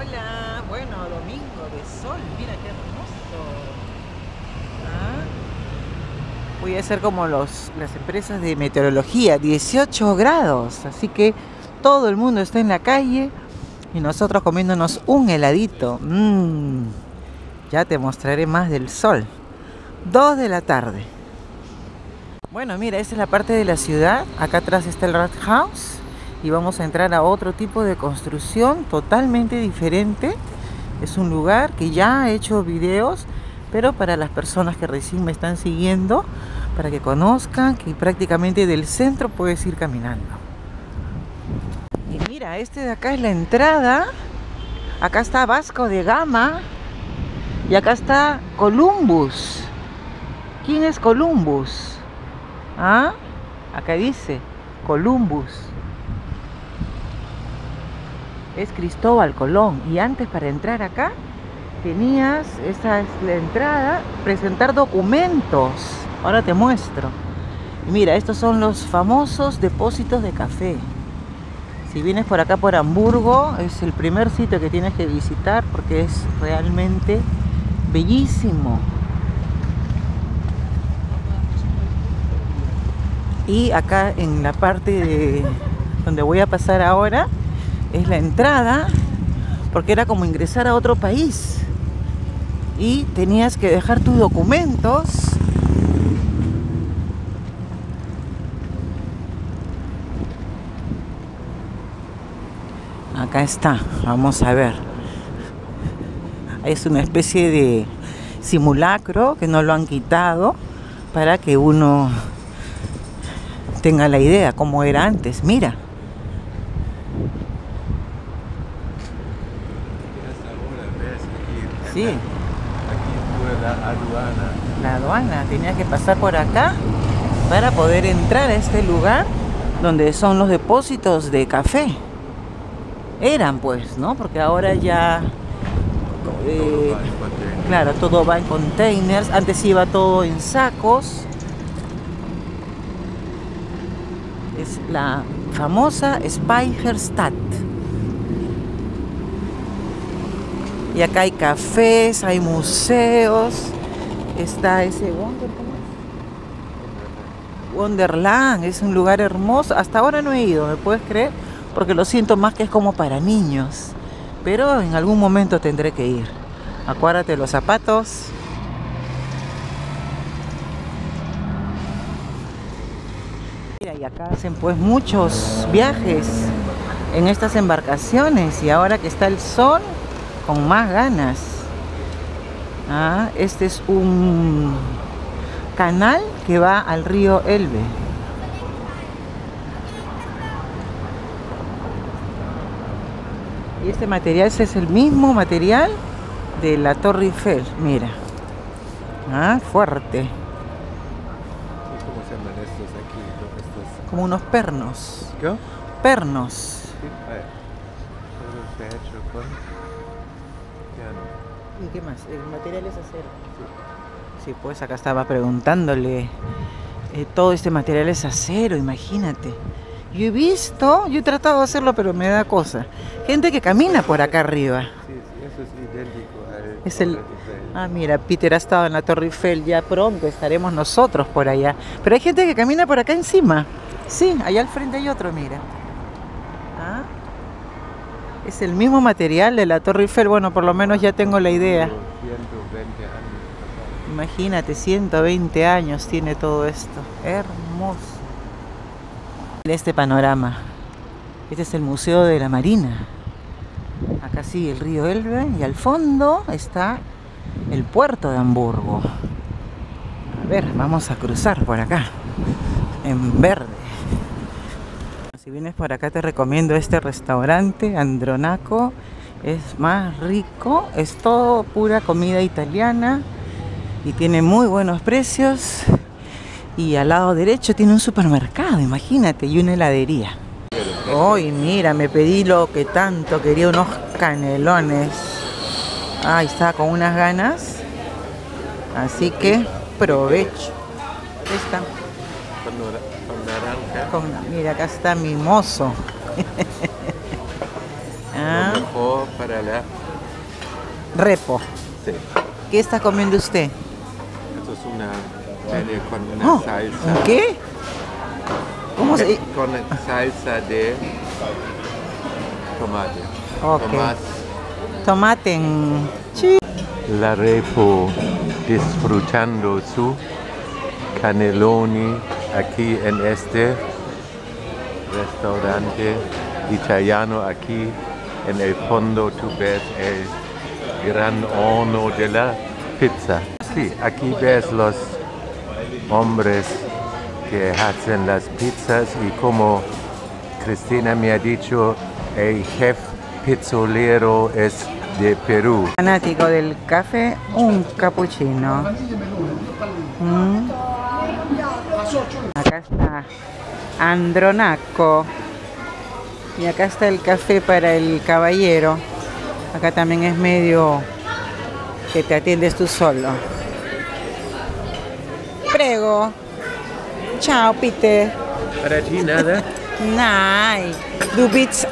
Hola, bueno, domingo de sol, mira qué hermoso. Ah. Voy a hacer como los, las empresas de meteorología, 18 grados, así que todo el mundo está en la calle y nosotros comiéndonos un heladito. Mm, ya te mostraré más del sol. 2 de la tarde. Bueno, mira, esta es la parte de la ciudad. Acá atrás está el Rathaus y vamos a entrar a otro tipo de construcción totalmente diferente. Es un lugar que ya he hecho videos, pero para las personas que recién me están siguiendo, para que conozcan que prácticamente del centro puedes ir caminando. Y mira, este de acá es la entrada. Acá está Vasco de Gama y acá está Columbus. ¿Quién es Columbus? ¿Ah? Acá dice Columbus es Cristóbal Colón. Y antes para entrar acá tenías, esa es la entrada, presentar documentos. Ahora te muestro. Y mira, estos son los famosos depósitos de café. Si vienes por acá por Hamburgo, es el primer sitio que tienes que visitar porque es realmente bellísimo. Y acá en la parte de donde voy a pasar ahora, es la entrada, porque era como ingresar a otro país. Y tenías que dejar tus documentos. Acá está, vamos a ver. Es una especie de simulacro que no lo han quitado para que uno tenga la idea cómo era antes. Mira. Sí. Aquí fue la aduana. La aduana tenía que pasar por acá para poder entrar a este lugar donde son los depósitos de café. Eran pues, ¿no? Porque ahora ya... Todo va en container. Claro, todo va en containers. Antes iba todo en sacos. Es la famosa Speicherstadt. Y acá hay cafés, hay museos. Está ese Wonder, ¿cómo es? Wonderland, es un lugar hermoso. Hasta ahora no he ido, ¿me puedes creer? Porque lo siento más que es como para niños. Pero en algún momento tendré que ir. Acuérdate los zapatos. Y acá hacen pues muchos viajes en estas embarcaciones. Y ahora que está el sol, con más ganas. Ah, este es un canal que va al río Elbe. Y este material ese es el mismo material de la Torre Eiffel, mira. Ah, fuerte, ¿Y ¿Cómo se llaman estos aquí? como unos pernos. ¿Qué? Pernos. Sí, a ver. Todo está hecho con ¿Y qué más? El material es acero. Sí, pues acá estaba preguntándole. eh, todo este material es acero, imagínate. Yo he visto, yo he tratado de hacerlo, pero me da cosa. Gente que camina por acá arriba. Sí, sí, eso es idéntico al Es el-. Ah, mira, Peter ha estado en la Torre Eiffel, ya pronto estaremos nosotros por allá. Pero hay gente que camina por acá encima. Sí, allá al frente hay otro, mira. Es el mismo material de la Torre Eiffel, bueno, por lo menos ya tengo la idea. Como 120 años. Imagínate, 120 años tiene todo esto. Hermoso. Este panorama. Este es el Museo de la Marina. Acá sigue el río Elbe y al fondo está el puerto de Hamburgo. A ver, vamos a cruzar por acá, en verde. Vienes por acá te recomiendo este restaurante, Andronaco. Es más rico, es todo pura comida italiana y tiene muy buenos precios. Y al lado derecho tiene un supermercado, imagínate, y una heladería. Hoy mira, me pedí lo que tanto quería, unos canelones. Ay, estaba con unas ganas. Así que provecho. Ahí está. Con, con naranja. Con- mira, acá está mi mozo. Lo Ah, mejor para la... Repo. Sí. ¿Qué está comiendo usted? Esto es una pene con una Oh, salsa. ¿un ¿Qué? ¿Cómo se Con salsa de tomate. Ok. Tomate. Tomate en... La repo disfrutando su cannelloni aquí en este restaurante italiano aquí en el fondo tú ves el gran horno de la pizza. Sí, aquí ves los hombres que hacen las pizzas y como Cristina me ha dicho, el jefe pizzolero es de Perú. Fanático del café, un cappuccino. Mm. Acá está Andronaco. Y acá está el café para el caballero. Acá también es medio que te atiendes tú solo. Prego. Chao, Peter. Para ti nada. Nein. Du bist